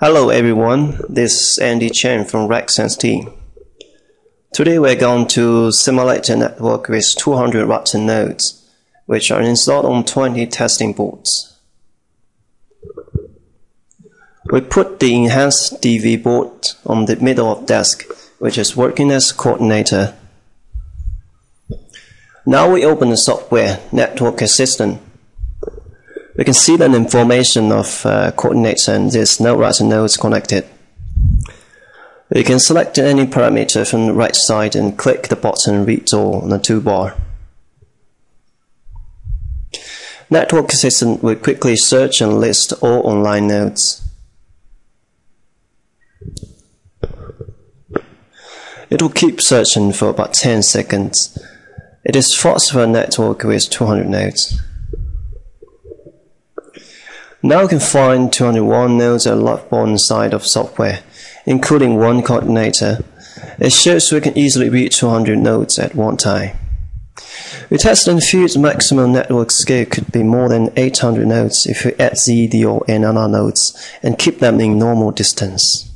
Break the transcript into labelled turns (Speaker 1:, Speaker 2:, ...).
Speaker 1: Hello everyone, this is Andy Chian from Rexense team. Today we're going to simulate a network with 200 router nodes, which are installed on 20 testing boards. We put the enhanced DV board on the middle of desk, which is working as coordinator. Now we open the software Network Assistant we can see the information of uh, coordinates and this node router nodes connected. We can select any parameter from the right side and click the button Read All on the toolbar. Network Assistant will quickly search and list all online nodes. It will keep searching for about 10 seconds. It is fast for a network with 200 nodes. Now we can find 201 nodes at left side of software, including one coordinator. It shows we can easily reach 200 nodes at one time. We tested and field's maximum network scale could be more than 800 nodes if we add ZDO and other nodes and keep them in normal distance.